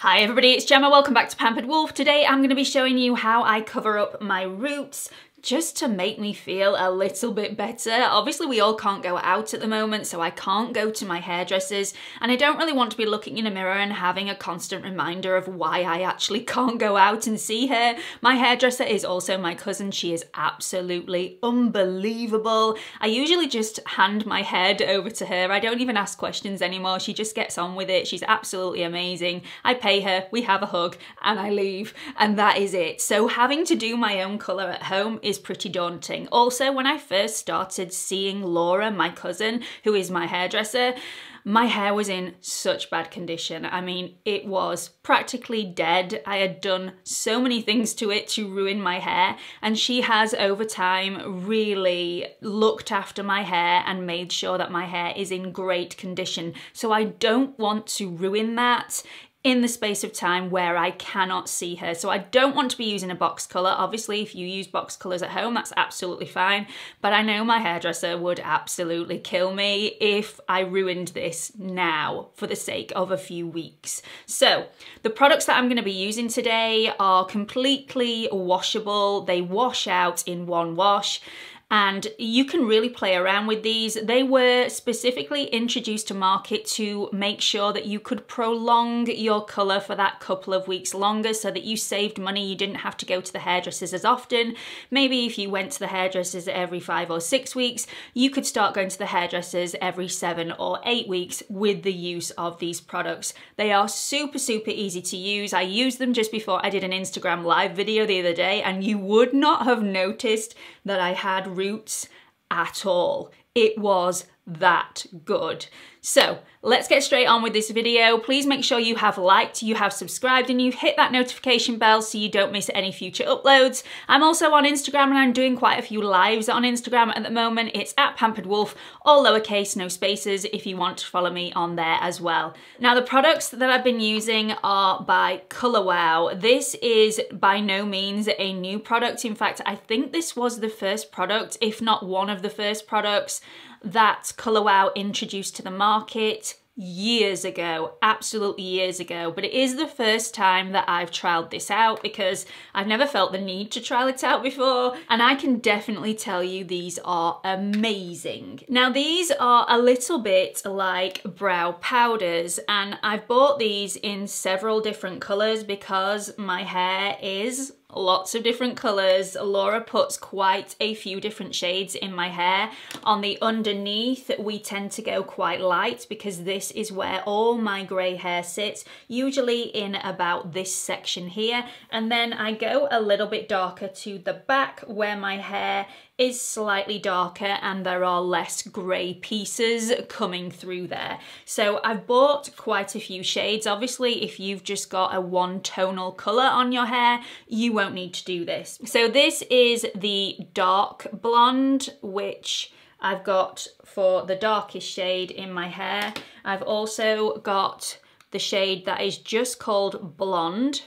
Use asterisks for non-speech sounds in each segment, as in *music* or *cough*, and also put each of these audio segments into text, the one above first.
Hi everybody, it's Gemma. Welcome back to Pampered Wolf. Today I'm going to be showing you how I cover up my roots just to make me feel a little bit better. Obviously we all can't go out at the moment so I can't go to my hairdressers and I don't really want to be looking in a mirror and having a constant reminder of why I actually *laughs* can't go out and see her. My hairdresser is also my cousin. She is absolutely unbelievable. I usually just hand my head over to her. I don't even ask questions anymore. She just gets on with it. She's absolutely amazing. I pay her, we have a hug and I leave and that is it. So having to do my own colour at home is is pretty daunting. Also, when I first started seeing Laura, my cousin, who is my hairdresser, my hair was in such bad condition. I mean, it was practically dead. I had done so many things to it to ruin my hair, and she has over time really looked after my hair and made sure that my hair is in great condition. So I don't want to ruin that in the space of time where I cannot see her. So I don't want to be using a box colour. Obviously, if you use box colours at home, that's absolutely fine. But I know my hairdresser would absolutely kill me if I ruined this now for the sake of a few weeks. So the products that I'm going to be using today are completely washable. They wash out in one wash and you can really play around with these. They were specifically introduced to market to make sure that you could prolong your colour for that couple of weeks longer so that you saved money, you didn't have to go to the hairdressers as often. Maybe if you went to the hairdressers every five or six weeks, you could start going to the hairdressers every seven or eight weeks with the use of these products. They are super, super easy to use. I used them just before I did an Instagram live video the other day and you would not have noticed that I had roots at all. It was that good. So let's get straight on with this video. Please make sure you have liked, you have subscribed and you've hit that notification bell so you don't miss any future uploads. I'm also on Instagram and I'm doing quite a few lives on Instagram at the moment. It's at Pampered Wolf, all lowercase, no spaces, if you want to follow me on there as well. Now the products that I've been using are by Colour Wow. This is by no means a new product. In fact, I think this was the first product, if not one of the first products that Colour Wow introduced to the market years ago, absolutely years ago, but it is the first time that I've trialed this out because I've never felt the need to trial it out before. And I can definitely tell you these are amazing. Now these are a little bit like brow powders. And I've bought these in several different colours because my hair is lots of different colours. Laura puts quite a few different shades in my hair. On the underneath, we tend to go quite light because this is where all my grey hair sits, usually in about this section here. And then I go a little bit darker to the back where my hair is slightly darker and there are less grey pieces coming through there. So I've bought quite a few shades. Obviously, if you've just got a one tonal colour on your hair, you won't need to do this. So this is the dark blonde, which I've got for the darkest shade in my hair. I've also got the shade that is just called blonde,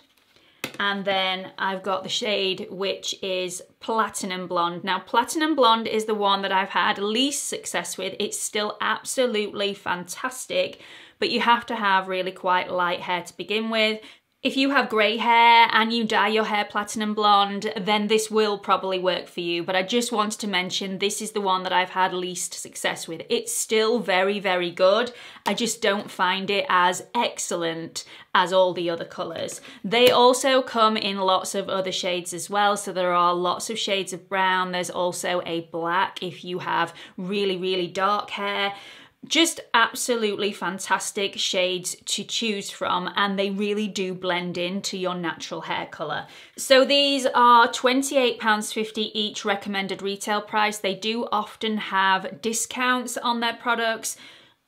and then I've got the shade which is Platinum Blonde. Now Platinum Blonde is the one that I've had least success with. It's still absolutely fantastic, but you have to have really quite light hair to begin with. If you have grey hair and you dye your hair platinum blonde, then this will probably work for you. But I just wanted to mention this is the one that I've had least success with. It's still very, very good. I just don't find it as excellent as all the other colours. They also come in lots of other shades as well. So there are lots of shades of brown. There's also a black if you have really, really dark hair just absolutely fantastic shades to choose from and they really do blend into your natural hair colour. So these are £28.50 each recommended retail price. They do often have discounts on their products.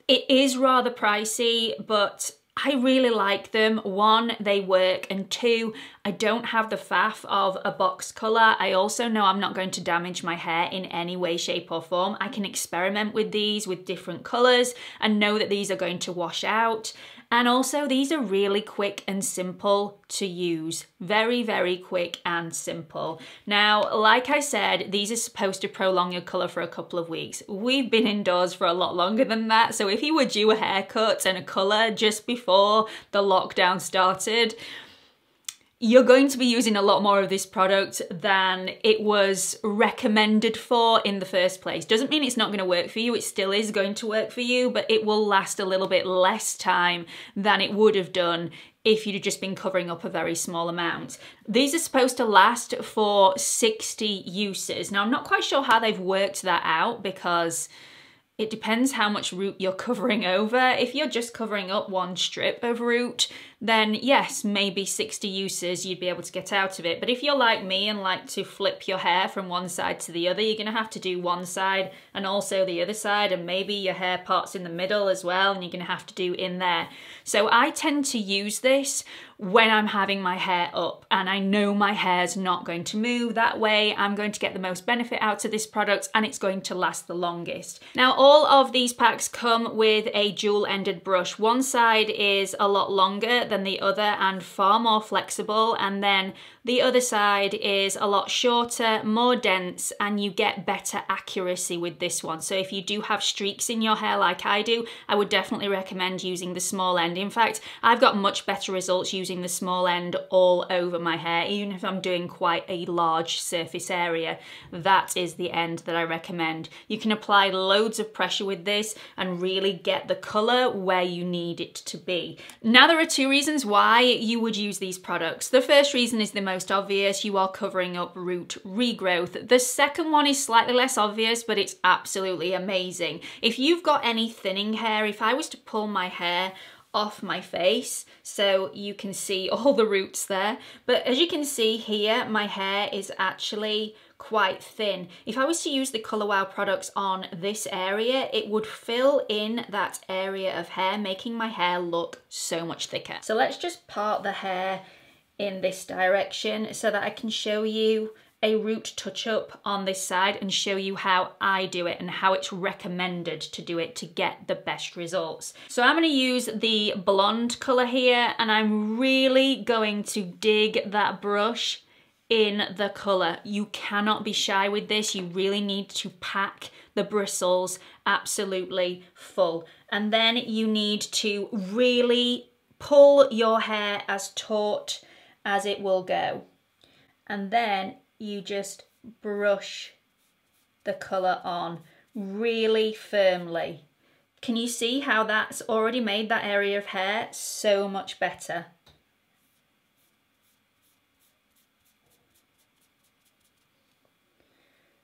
It is rather pricey, but I really like them. One, they work, and two, I don't have the faff of a box colour. I also know I'm not going to damage my hair in any way, shape or form. I can experiment with these with different colours and know that these are going to wash out And also these are really quick and simple to use. Very, very quick and simple. Now, like I said, these are supposed to prolong your colour for a couple of weeks. We've been indoors for a lot longer than that. So if you were due a haircut and a colour just before the lockdown started, you're going to be using a lot more of this product than it was recommended for in the first place. Doesn't mean it's not going to work for you, it still is going to work for you, but it will last a little bit less time than it would have done if you'd just been covering up a very small amount. These are supposed to last for 60 uses. Now, I'm not quite sure how they've worked that out because it depends how much root you're covering over. If you're just covering up one strip of root, then yes, maybe 60 uses you'd be able to get out of it. But if you're like me and like to flip your hair from one side to the other, you're gonna have to do one side and also the other side and maybe your hair parts in the middle as well and you're gonna have to do in there. So I tend to use this when I'm having my hair up and I know my hair's not going to move that way. I'm going to get the most benefit out of this product and it's going to last the longest. Now all of these packs come with a dual ended brush. One side is a lot longer than the other and far more flexible and then the other side is a lot shorter, more dense, and you get better accuracy with this one. So if you do have streaks in your hair like I do, I would definitely recommend using the small end. In fact, I've got much better results using the small end all over my hair, even if I'm doing quite a large surface area. That is the end that I recommend. You can apply loads of pressure with this and really get the color where you need it to be. Now there are two reasons why you would use these products. The first reason is the most obvious, you are covering up root regrowth. The second one is slightly less obvious, but it's absolutely amazing. If you've got any thinning hair, if I was to pull my hair off my face so you can see *laughs* all the roots there. But as you can see here, my hair is actually quite thin. If I was to use the Colour Wow products on this area, it would fill in that area of hair, making my hair look so much thicker. So let's just part the hair in this direction so that I can show you a root touch up on this side and show you how I do it and how it's recommended to do it to get the best results. So I'm going to use the blonde colour here and I'm really going to dig that brush in the colour. You cannot be shy with this. You really need to pack the bristles absolutely full. And then you need to really pull your hair as taut as it will go. And then you just brush the colour on really firmly. Can you see how that's already made that area of hair so much better?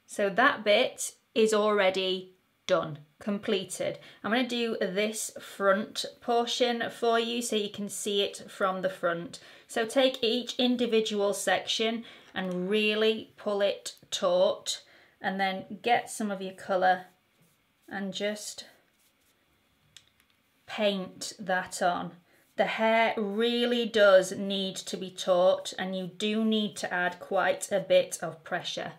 So that bit is already done, completed. I'm going to do this front portion for you so you can see it from the front. So take each individual section and really pull it taut and then get some of your colour and just paint that on. The hair really does need to be taut and you do need to add quite a bit of pressure.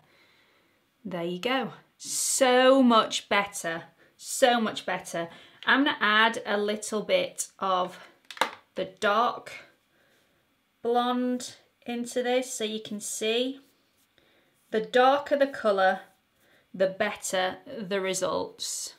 There you go. So much better, so much better. I'm gonna add a little bit of the dark blonde into this so you can see. The darker the colour, the better the results.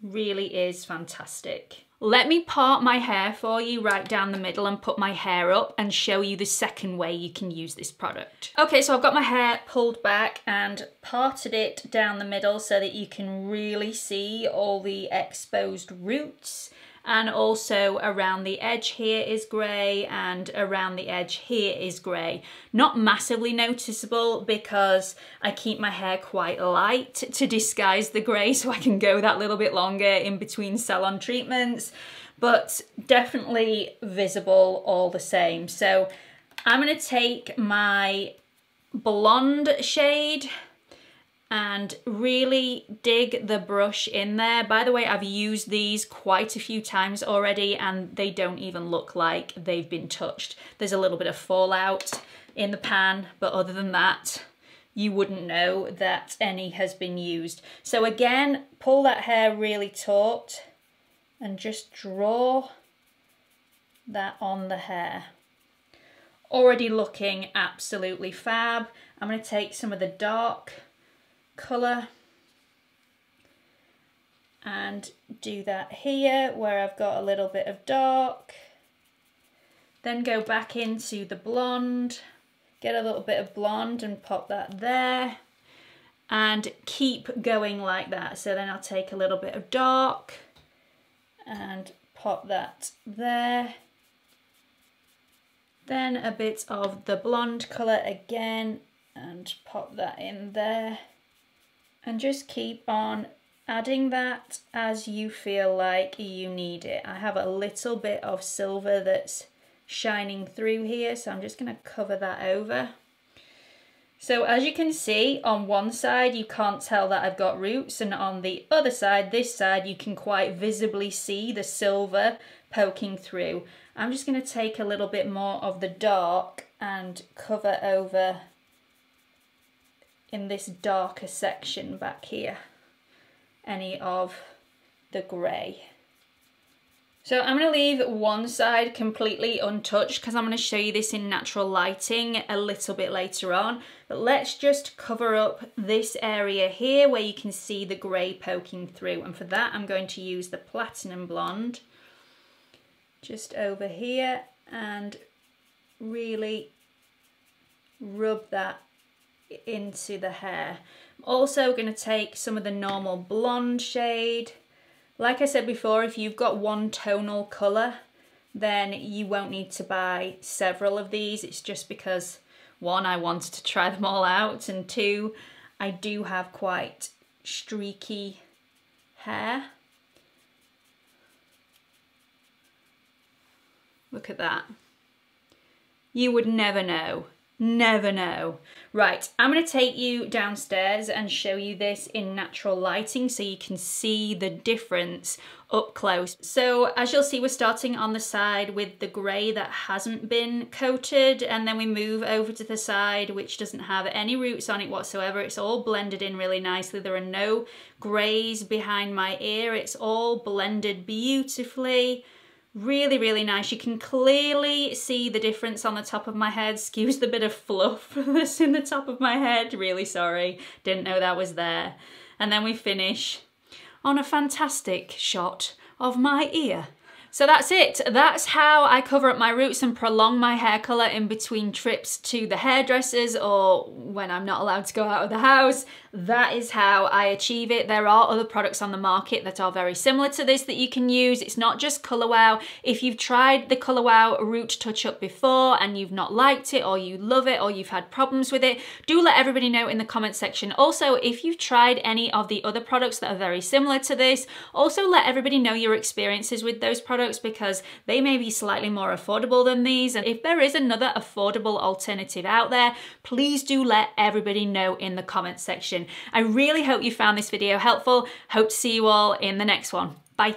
Really is fantastic. Let me part my hair for you right down the middle and put my hair up and show you the second way you can use this product. Okay, so I've got my hair pulled back and parted it down the middle so that you can really see all the exposed roots and also around the edge here is grey and around the edge here is grey. Not massively noticeable because I keep my hair quite light to disguise the grey so I can go that little bit longer in between salon treatments but definitely visible all the same. So I'm going to take my blonde shade and really dig the brush in there. By the way, I've used these quite a few times already and they don't even look like they've been touched. There's a little bit of fallout in the pan, but other than that, you wouldn't know that any has been used. So again, pull that hair really taut and just draw that on the hair. Already looking absolutely fab. I'm going to take some of the dark colour and do that here where I've got a little bit of dark. Then go back into the blonde, get a little bit of blonde and pop that there and keep going like that. So then I'll take a little bit of dark and pop that there. Then a bit of the blonde colour again and pop that in there. And just keep on adding that as you feel like you need it. I have a little bit of silver that's shining through here, so I'm just going to cover that over. So as you can see, on one side you can't tell that I've got roots, and on the other side, this side, you can quite visibly see the silver poking through. I'm just going to take a little bit more of the dark and cover over in this darker section back here any of the grey. So I'm going to leave one side completely untouched because I'm going to show you this in natural lighting a little bit later on. But let's just cover up this area here where you can see the grey poking through. And for that I'm going to use the Platinum Blonde just over here and really rub that into the hair. I'm also going to take some of the normal blonde shade like I said before, if you've got one tonal colour, then you won't need to buy several of these. It's just because, one, I wanted to try them all out, and two, I do have quite streaky hair. Look at that. You would never know Never know. Right, I'm going to take you downstairs and show you this in natural lighting so you can see the difference up close. So as you'll see, we're starting on the side with the grey that hasn't been coated and then we move over to the side which doesn't have any roots on it whatsoever. It's all blended in really nicely. There are no greys behind my ear. It's all blended beautifully. Really, really nice. You can clearly see the difference on the top of my head. Excuse the bit of fluff *laughs* that's in the top of my head. Really sorry. Didn't know that was there. And then we finish on a fantastic shot of my ear. So that's it. That's how I cover up my roots and prolong my hair colour in between trips to the hairdressers or when I'm not allowed to go out of the house. That is how I achieve it. There are other products on the market that are very similar to this that you can use. It's not just Colour Wow. If you've tried the Colour Wow Root Touch Up before and you've not liked it or you love it or you've had problems with it, do let everybody know in the comment section. Also, if you've tried any of the other products that are very similar to this, also let everybody know your experiences with those products because they may be slightly more affordable than these. And if there is another affordable alternative out there, please do let everybody know in the comment section. I really hope you found this video helpful. Hope to see you all in the next one. Bye.